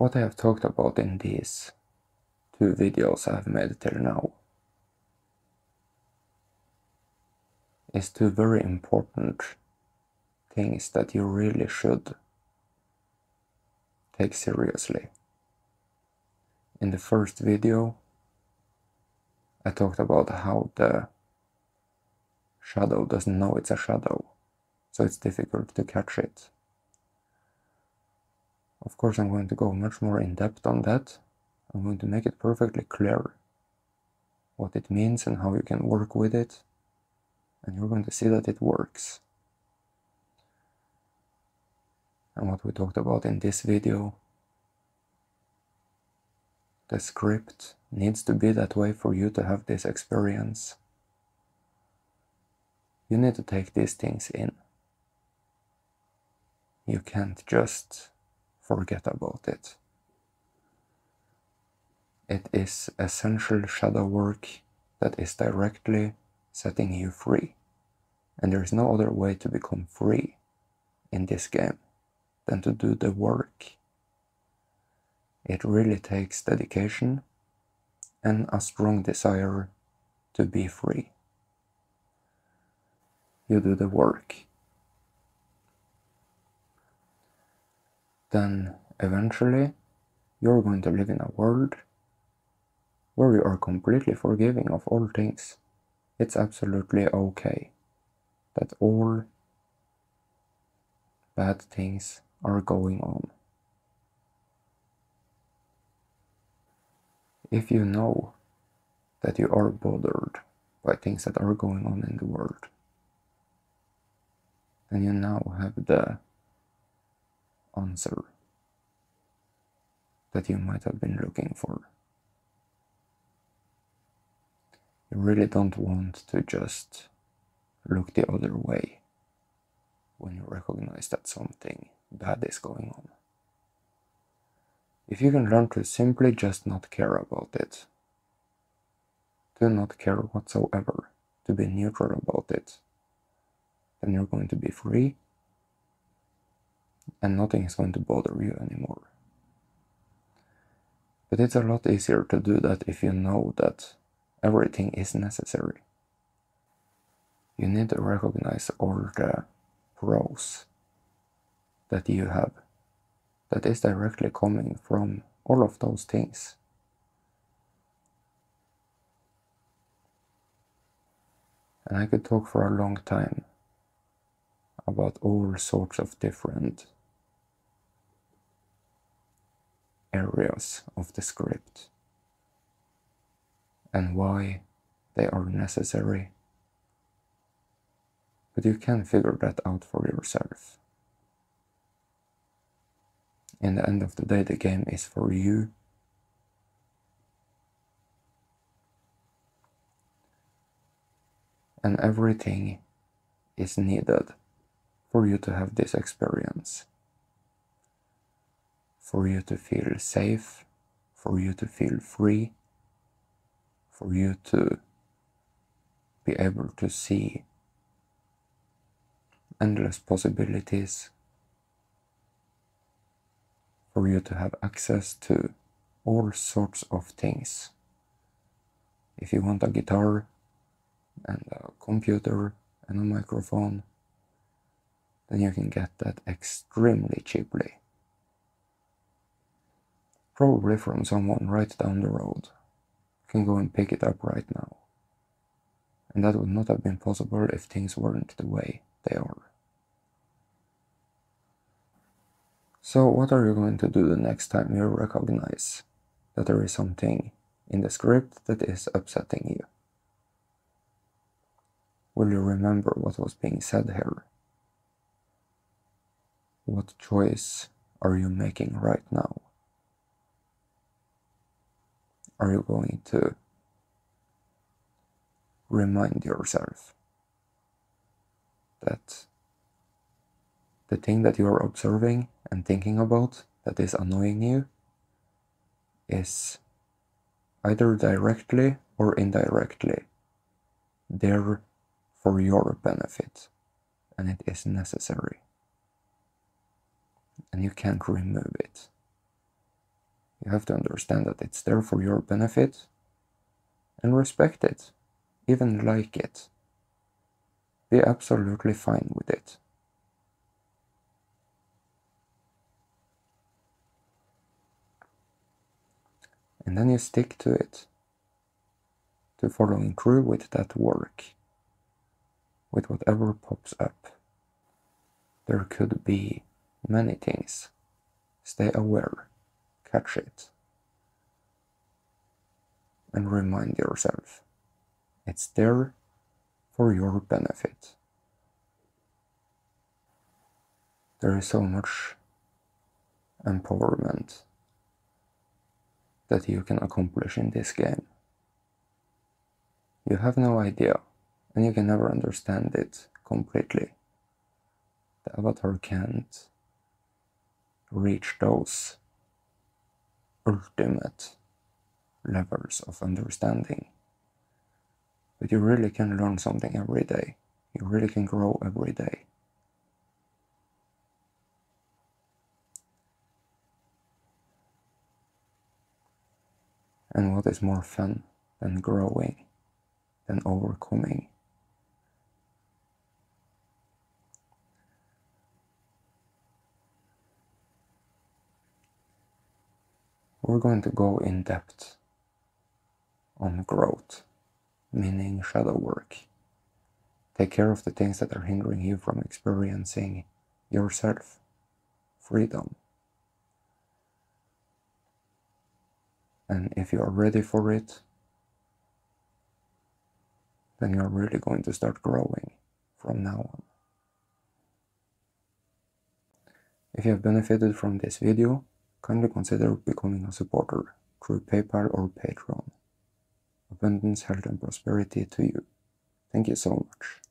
What I have talked about in these two videos I have made till now is two very important things that you really should take seriously. In the first video, I talked about how the shadow doesn't know it's a shadow, so it's difficult to catch it. Of course, I'm going to go much more in depth on that. I'm going to make it perfectly clear what it means and how you can work with it, and you're going to see that it works. And what we talked about in this video, the script needs to be that way for you to have this experience. You need to take these things in. You can't just forget about it. It is essential shadow work that is directly setting you free. And there is no other way to become free in this game than to do the work. It really takes dedication and a strong desire to be free. You do the work. Then eventually you're going to live in a world where you are completely forgiving of all things. It's absolutely okay that all bad things are going on. If you know that you are bothered by things that are going on in the world, then you now have the answer that you might have been looking for. You really don't want to just look the other way when you recognize that something bad is going on. If you can learn to simply just not care about it, to not care whatsoever, to be neutral about it, then you're going to be free and nothing is going to bother you anymore. But it's a lot easier to do that if you know that everything is necessary. You need to recognize all the pros that you have that is directly coming from all of those things. And I could talk for a long time about all sorts of different areas of the script and why they are necessary. But you can figure that out for yourself. In the end of the day, the game is for you. And everything is needed for you to have this experience. For you to feel safe, for you to feel free, for you to be able to see endless possibilities, for you to have access to all sorts of things. If you want a guitar and a computer and a microphone, then you can get that extremely cheaply. Probably from someone right down the road. You can go and pick it up right now. And that would not have been possible if things weren't the way they are. So what are you going to do the next time you recognize that there is something in the script that is upsetting you? Will you remember what was being said here? What choice are you making right now? Are you going to remind yourself that the thing that you are observing and thinking about that is annoying you is either directly or indirectly there for your benefit and it is necessary and you can't remove it You have to understand that it's there for your benefit and respect it, even like it. Be absolutely fine with it. And then you stick to it, to following through with that work, with whatever pops up. There could be many things. Stay aware, catch it, and remind yourself it's there for your benefit. There is so much empowerment that you can accomplish in this game. You have no idea, and you can never understand it completely. The avatar can't reach those ultimate levels of understanding. But you really can learn something every day. You really can grow every day. And what is more fun than growing, than overcoming? We're going to go in depth on growth, meaning shadow work. Take care of the things that are hindering you from experiencing yourself, freedom. And if you are ready for it, then you're really going to start growing from now on. If you have benefited from this video, kindly consider becoming a supporter through PayPal or Patreon. Abundance, health, and prosperity to you. Thank you so much.